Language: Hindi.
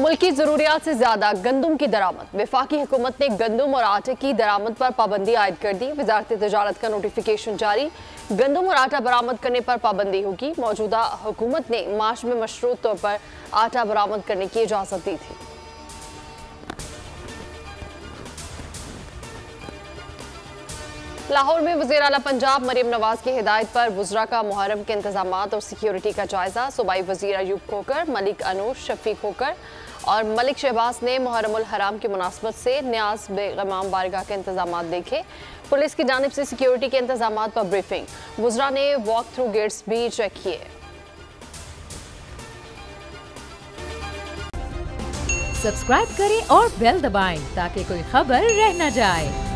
मुल्की जरूरियात से ज़्यादा गंदम की दरामद। विफाकी हुकूमत ने गंदम और आटे की दरामद पर पाबंदी आयद कर दी। वजारत तजारत का नोटिफिकेशन जारी। गंदम और आटा बरामद करने पर पाबंदी होगी। मौजूदा हुकूमत ने मार्च में मशरूत तौर पर आटा बरामद करने की इजाज़त दी थी। लाहौर में वजी अला पंजाब मरीम नवाज़ की हिदायत पर वजरा का मुहर्रम के इंतज़ाम और सिक्योरिटी का जायजा। सूबाई वज़ीर अयूब खोकर, मलिक अनूर शफी खोकर और मलिक शहबाज ने मुहर्रम हराम की मुनासबत से न्याज बेगमाम बारगाह के इंतज़ाम देखे। पुलिस की जानब से सिक्योरिटी के इंतज़ाम पर ब्रीफिंग। वजरा ने वॉक थ्रू गेट्स भी चेक किए। सब्सक्राइब करें और बेल दबाएँ ताकि कोई खबर रह न जाए।